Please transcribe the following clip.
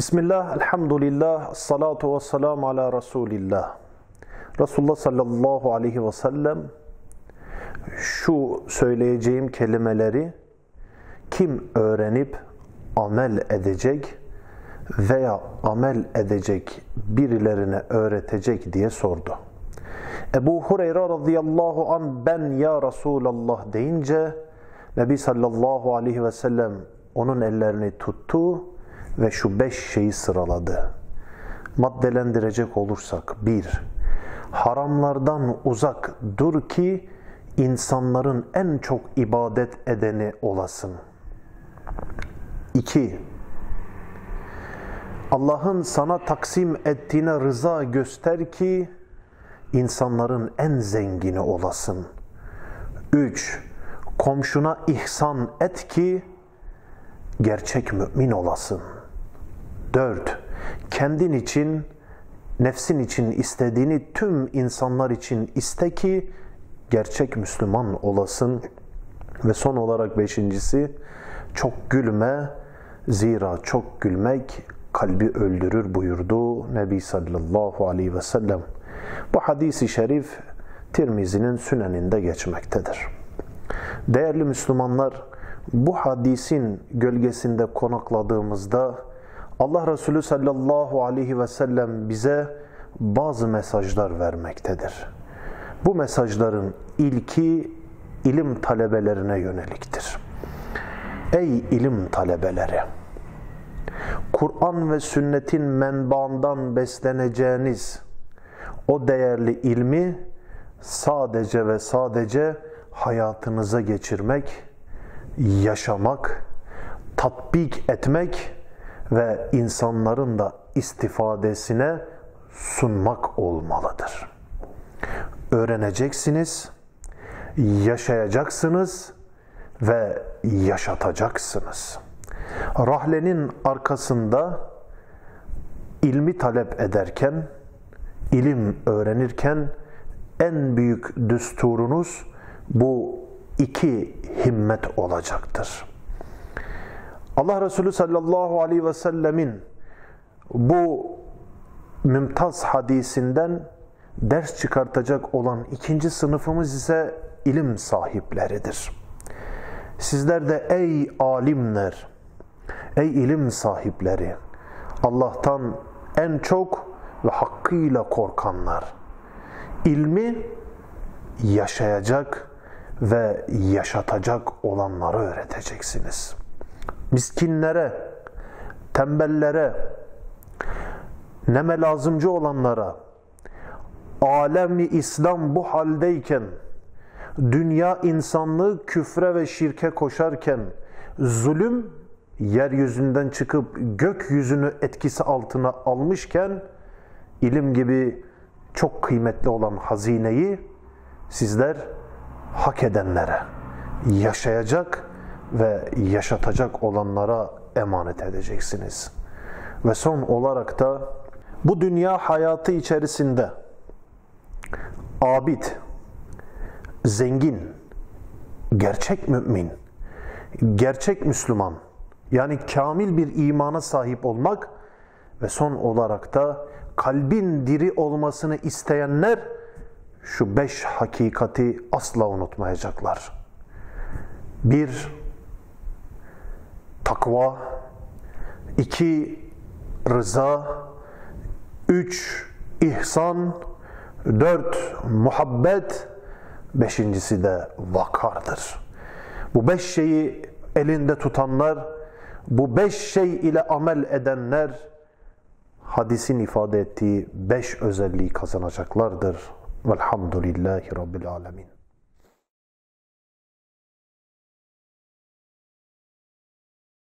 Bismillah, elhamdülillah, salatu ve selamu ala Resulillah. Resulullah sallallahu aleyhi ve sellem şu söyleyeceğim kelimeleri kim öğrenip amel edecek veya amel edecek birilerine öğretecek diye sordu. Ebu Hureyre radıyallahu an ben ya Resulallah deyince Nebi sallallahu aleyhi ve sellem onun ellerini tuttu ve şu beş şeyi sıraladı. Maddelendirecek olursak bir, haramlardan uzak dur ki insanların en çok ibadet edeni olasın. İki, Allah'ın sana taksim ettiğine rıza göster ki insanların en zengini olasın. Üç, komşuna ihsan et ki gerçek mümin olasın. Dört, kendin için, nefsin için istediğini tüm insanlar için iste ki gerçek Müslüman olasın. Ve son olarak beşincisi, çok gülme, zira çok gülmek kalbi öldürür buyurdu Nebi sallallahu aleyhi ve sellem. Bu hadisi şerif Tirmizi'nin süneninde geçmektedir. Değerli Müslümanlar, bu hadisin gölgesinde konakladığımızda Allah Resulü sallallahu aleyhi ve sellem bize bazı mesajlar vermektedir. Bu mesajların ilki ilim talebelerine yöneliktir. Ey ilim talebeleri! Kur'an ve sünnetin menbaından besleneceğiniz o değerli ilmi sadece ve sadece hayatınıza geçirmek, yaşamak, tatbik etmek ve insanların da istifadesine sunmak olmalıdır. Öğreneceksiniz, yaşayacaksınız ve yaşatacaksınız. Rahlenin arkasında ilmi talep ederken, ilim öğrenirken en büyük düsturunuz bu iki himmet olacaktır. Allah Resulü sallallahu aleyhi ve sellemin bu mümtaz hadisinden ders çıkartacak olan ikinci sınıfımız ise ilim sahipleridir. Sizler de ey alimler, ey ilim sahipleri, Allah'tan en çok ve hakkıyla korkanlar, ilmi yaşayacak ve yaşatacak olanları öğreteceksiniz. Miskinlere, tembellere, neme lazımcı olanlara, alemi İslam bu haldeyken, dünya insanlığı küfre ve şirke koşarken, zulüm yeryüzünden çıkıp gökyüzünü etkisi altına almışken, ilim gibi çok kıymetli olan hazineyi sizler hak edenlere, yaşayacak ve yaşatacak olanlara emanet edeceksiniz. Ve son olarak da bu dünya hayatı içerisinde abid, zengin, gerçek mümin, gerçek Müslüman, yani kamil bir imana sahip olmak ve son olarak da kalbin diri olmasını isteyenler şu beş hakikati asla unutmayacaklar. Bir, takva, iki, rıza, üç, ihsan, dört, muhabbet, beşincisi de vakardır. Bu beş şeyi elinde tutanlar, bu beş şey ile amel edenler, hadisin ifade ettiği beş özelliği kazanacaklardır. Velhamdülillahi Rabbil Alemin.